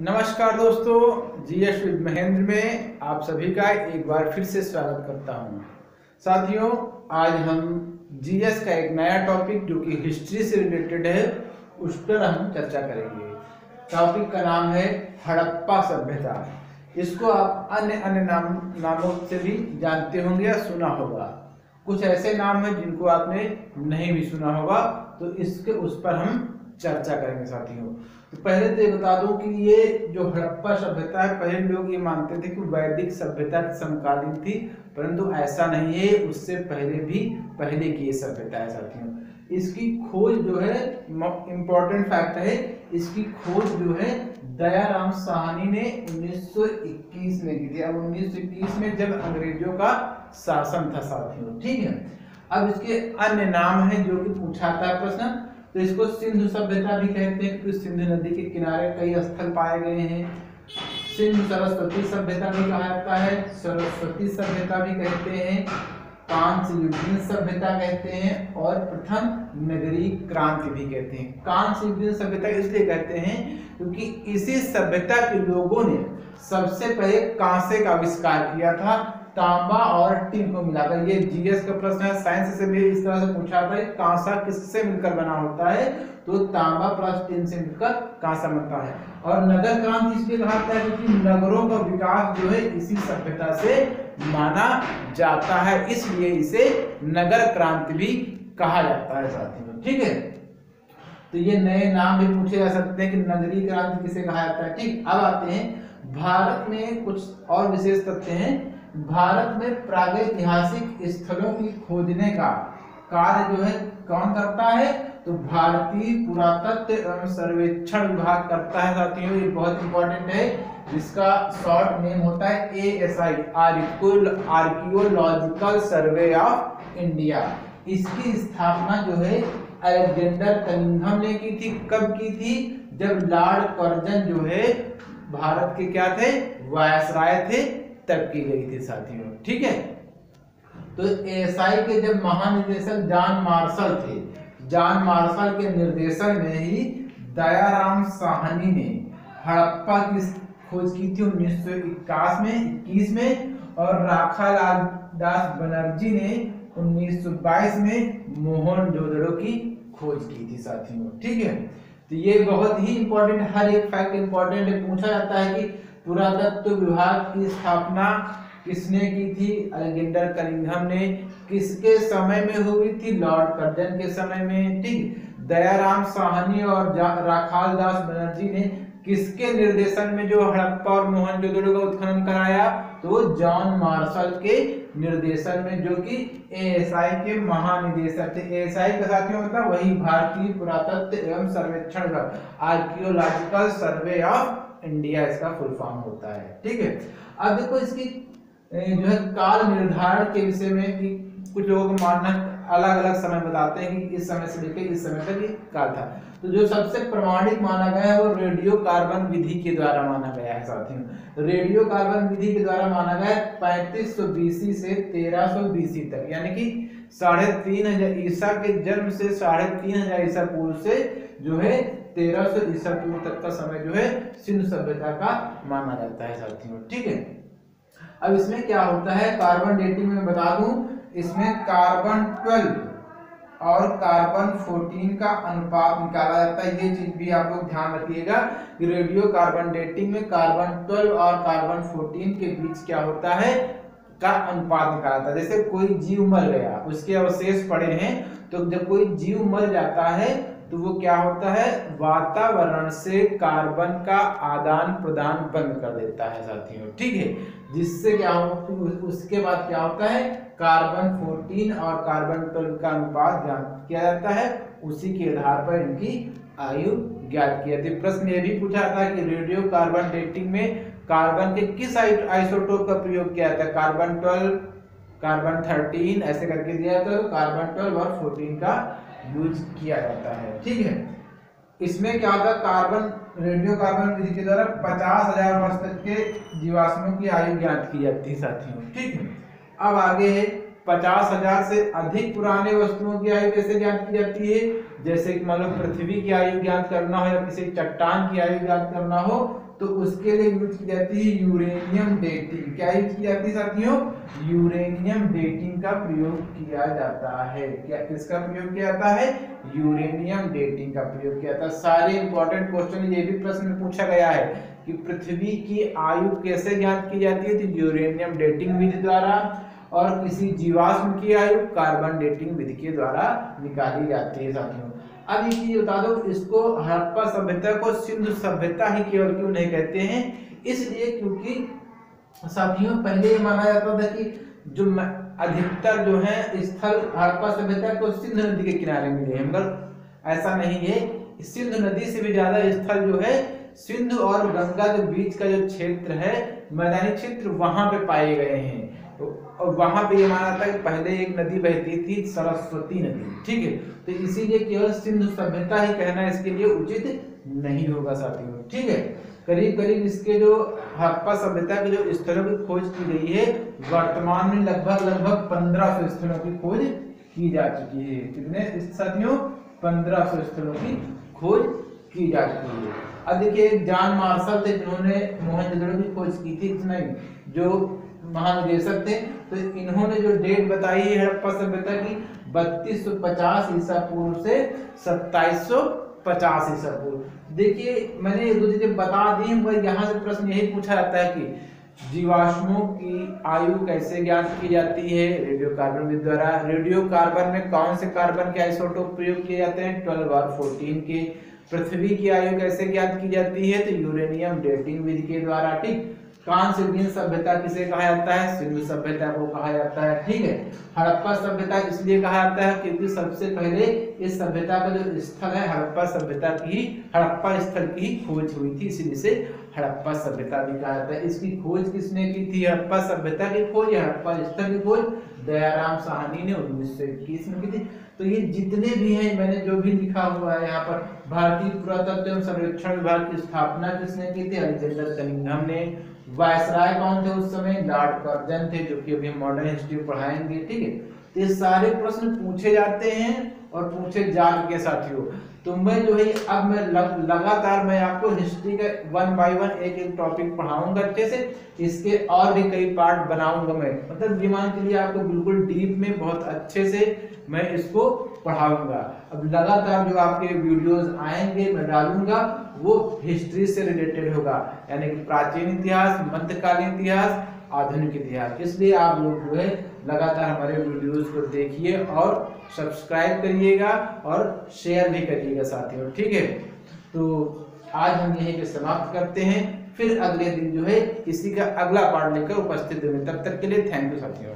नमस्कार दोस्तों, GS with Mahendra में आप सभी का एक बार फिर से स्वागत करता हूँ। साथियों, आज हम जीएस का एक नया टॉपिक जो कि हिस्ट्री से रिलेटेड है, उस पर हम चर्चा करेंगे। टॉपिक का नाम है हड़प्पा सभ्यता। इसको आप अन्य अन्य नाम, नामों से भी जानते होंगे या सुना होगा। कुछ ऐसे नाम हैं जिनको आपने नहीं भी सुना होगा तो इसके, उस पर हम चर्चा करेंगे साथियों। तो पहले तो ये बता दूँ कि ये जो हड़प्पा सभ्यता है, पहले लोग ये मानते थे कि वैदिक सभ्यता समकालीन थी, परंतु ऐसा नहीं है, उससे पहले भी पहले की ये सभ्यता है साथियों। इसकी खोज जो है इम्पोर्टेंट फैक्ट है, इसकी खोज जो है, दयाराम साहनी ने 1921 में की थी। अब 1921 में जब अंग्रेज़ों का शासन था साथियों, ठीक है? अब इसके अन्य नाम है जो कि पूछा था प्रश्न तो इसको सिंधु सभ्यता भी कहते हैं, क्योंकि सिंधु नदी के किनारे कई स्थल पाए गए हैं। सिंधु सरस्वती सभ्यता भी कहा जाता है, सरस्वती सभ्यता भी कहते हैं कांस्य युगीन सभ्यता कहते हैं, और प्रथम नगरी क्रांति भी कहते हैं। युगीन सभ्यता इसलिए कहते हैं, क्योंकि इसी सभ्यता के लोगों ने सबसे पहले कांसे का आविष्कार किया था तांबा और टिन को मिलाकर ये जीएस का प्रश्न है, साइंस से भी इस तरह से पूछा था कांसा किससे मिलकर बना होता है? तो तांबा प्लस टिन से मिलकर कांसा बनता है। और नगर क्रांति इसलिए कहा है क्योंकि नगरों का विकास जो है, इसी सभ्यता से माना जाता है। इसलिए इसे नगर क्रांति भी कहा जाता है साथियों। ठीक है? तो ये नए नाम भी पूछे जा सकते हैं कि नगरी क्रांति किसे कहा जाता है। ठीक, अब आते हैं। भारत में कुछ और विशेष तथ्य हैं। भारत में प्रागैतिहासिक स्थलों की खोजने का कार्य जो है कौन करता है? तो भारतीय पुरातत्व एवं सर्वेक्षण विभाग करता है साथियों, ये बहुत इंपॉर्टेंट है। जिसका शॉर्ट नेम होता है A S I archaeological survey of India इसकी स्थापना जो है अलेक्जेंडर कनिंघम ने की थी। कब की थी? जब लॉर्ड कर्जन जो है भारत के क्या थे? वायसराय थे। तब की गई थी साथियों, ठीक है? तो एएसआई के जब महानिदेशक जॉन मार्शल थे, जॉन मार्शल के निर्देशन में ही दयाराम साहनी ने हड़प्पा की खोज की थी उन्नीस में, इक्कीस में, और राखालाल दास बनर्जी ने 1922 में मोहन जोदड़ो की खोज की थी साथियों, ठीक है? तो ये बहुत ही इंपॉर्टेंट हर एक फैक्ट इंपॉर्टेंट पूछा जाता है कि पुरातत्व विभाग की स्थापना किसने की थी? अलेक्जेंडर कनिंघम ने। किसके समय में हुई थी? लॉर्ड कर्जन के समय में, ठीक। दयाराम साहनी और राखाल दास बनर्जी ने किसके निर्देशन में जो हड़प्पा और मोहनजोदड़ो का उत्खनन कराया? तो जॉन मार्शल के निर्देशन में, जो कि एएसआई के महानिदेशक थे। एएसआई के साथियों मतलब वही भारतीय पुरातत्व एवं सर्वेक्षण आर्कियोलॉजिकल सर्वे ऑफ़ इंडिया इसका फुल फॉर्म होता है, ठीक है? अब देखो इसकी जो है काल निर्धारण के विषय में कि कुछ लोगों को मानना अलग अलग समय बताते हैं कि इस समय से लेकर इस समय तक ये काल था। तो जो सबसे प्रमाणिक माना गया है वो रेडियो कार्बन विधि के द्वारा माना गया है, साथियों। रेडियो कार्बन विधि के द्वारा माना गया है पैंतीस सौ बीसी से तेरह सौ बीसी तक, यानी कि साढ़े तीन हज़ार ईसा के जन्म से साढ़े तीन हज़ार ईसा पूर्व से जो है तेरह सौ ईसा पूर्व तक का समय जो है सिंधु सभ्यता का माना जाता है साथियों, ठीक है? अब इसमें क्या होता है? कार्बन डेटिंग में बता दूँ, इसमें कार्बन 12 और कार्बन 14 का अनुपात निकाला जाता है। ये चीज़ भी आप लोग ध्यान रखिएगा रेडियो कार्बन डेटिंग में कार्बन 12 और कार्बन 14 के बीच क्या होता है? का अनुपात निकाला था जैसे कोई जीव मर गया, उसके अवशेष पड़े हैं तो जब कोई जीव मर जाता है तो वो क्या होता है? वातावरण से कार्बन का आदान प्रदान बंद कर देता है साथियों, ठीक है? जिससे क्या हो उसके बाद क्या होता है? कार्बन 14 और कार्बन 12 का अनुपात ज्ञात किया जाता है। उसी के आधार पर इनकी आयु ज्ञात किया जाती है। प्रश्न ये भी पूछा था कि रेडियो कार्बन डेटिंग में कार्बन के किस आइसोटोप का प्रयोग किया जाता है? कार्बन 12 कार्बन 13 ऐसे करके दिया जाता है। तो कार्बन 12 और 14 का यूज़ किया जाता है। ठीक है? इसमें क्या होता है? कार्बन रेडियो कार्बन विधि के द्वारा पचास हज़ार वर्ष तक के जीवाश्मों की आयु ज्ञात की जाती है साथियों। ठीक है? अब आगे है, पचास हज़ार से अधिक पुराने वस्तुओं की आयु कैसे ज्ञात की जाती है? जैसे कि मान लो पृथ्वी की आयु ज्ञात करना हो या किसी चट्टान की आयु ज्ञात करना हो तो उसके लिए यूज़ की जाती है यूरेनियम डेटिंग क्या यूज़ की जाती है साथियों? यूरेनियम डेटिंग का प्रयोग किया जाता है। क्या किसका प्रयोग किया जाता है? यूरेनियम डेटिंग का प्रयोग किया जाता है। सारे इंपॉर्टेंट क्वेश्चन ये भी प्रश्न पूछा गया है कि पृथ्वी की आयु कैसे ज्ञात की जाती है? तो यूरेनियम डेटिंग विधि द्वारा और किसी जीवाश्म की आयु कार्बन डेटिंग विधि के द्वारा निकाली जाती है साथियों। अब ये चीज़ बता दो इसको हड़प्पा सभ्यता को सिंधु सभ्यता ही केवल क्यों नहीं कहते हैं? इसलिए क्योंकि साथियों, पहले ये माना जाता था कि जो अधिकतर जो है, स्थल हड़प्पा सभ्यता को सिंधु नदी के किनारे मिले हैं। मगर ऐसा नहीं है। सिंधु नदी से भी ज़्यादा स्थल जो है, सिंधु और गंगा के बीच का जो क्षेत्र है, मैदानी क्षेत्र, वहाँ पे पाए गए हैं। वहाँ पे ये माना था कि पहले एक नदी बहती थी, सरस्वती नदी। ठीक है? तो इसीलिए केवल सिंधु सभ्यता ही कहना इसके लिए उचित नहीं होगा, साथियों। ठीक है? करीब करीब इसके जो हड़प्पा सभ्यता के जो स्थलों की खोज की गई है, वर्तमान में लगभग लगभग पंद्रह सौ स्थलों की खोज की जा चुकी है। कितने? साथियों, पंद्रह सौ स्थलों की खोज की जा चुकी है। अब देखिए जान मार्शल थे जिन्होंने मोहनजोदड़ो की खोज की थी नहीं जो महानिदेशक थे। तो इन्होंने जो डेट बताई है हड़प्पा सभ्यता की, बत्तीस सौ पचास ईसा पूर्व से सत्ताईस सौ पचास ईसा पूर्व। देखिए, मैंने ये दो चीज़ें बता दी मगर यहाँ से प्रश्न यही पूछा जाता है कि जीवाश्मों की आयु कैसे ज्ञात की जाती है? रेडियो कार्बन के द्वारा। रेडियो कार्बन में कौन से कार्बन के आइसोटोप प्रयोग किए जाते हैं? ट्वेल्व और फोर्टीन के। पृथ्वी की आयु कैसे ज्ञात की जाती है? तो यूरेनियम, डेटिंग विधि के द्वारा। ठीक। दिन सभ्यता किसे कहा जाता है? सिंधु सभ्यता को कहा जाता है, ठीक है? हड़प्पा सभ्यता इसलिए कहा जाता है क्योंकि सबसे पहले इस सभ्यता का जो स्थल है, हड़प्पा सभ्यता की हड़प्पा स्थल की खोज हुई थी, इसलिए से हड़प्पा सभ्यता भी कहा जाता है। इसकी खोज किसने की थी? हड़प्पा सभ्यता की खोज, हड़प्पा स्थल की खोज। दयाराम साहनी ने उन्नीस सौ इक्कीस में की थी। तो ये जितने भी हैं, मैंने जो भी लिखा हुआ है यहाँ पर, भारतीय पुरातत्व एवं सर्वेक्षण विभाग की स्थापना किसने की थी? अलेक्जेंडर कनिंघम ने। वायसराय कौन थे उस समय? लॉर्ड कर्जन थे, जो कि अभी मॉडर्न हिस्ट्री पढ़ाएँगे, ठीक है? तो ये सारे प्रश्न पूछे जाते हैं। और पूछे जा के साथियों तो मैं जो है अब मैं लग, लगातार मैं आपको हिस्ट्री का वन बाय वन एक एक टॉपिक पढ़ाऊँगा अच्छे से इसके और भी कई पार्ट बनाऊँगा मैं। मतलब विमान के लिए आपको बिल्कुल डीप में बहुत अच्छे से मैं इसको पढ़ाऊँगा। अब लगातार जो आपके वीडियोस आएँगे मैं डालूँगा वो हिस्ट्री से रिलेटेड होगा। यानी कि प्राचीन इतिहास मध्यकालीन इतिहास आधुनिक इतिहास। इसलिए आप लोग जो है लगातार हमारे वीडियोस को देखिए और सब्सक्राइब करिएगा और शेयर भी करिएगा साथियों, ठीक है? तो आज हम यहीं पे समाप्त करते हैं। फिर अगले दिन जो है, इसी का अगला पार्ट लेकर उपस्थित होंगे। तब तक के लिए थैंक यू साथियों।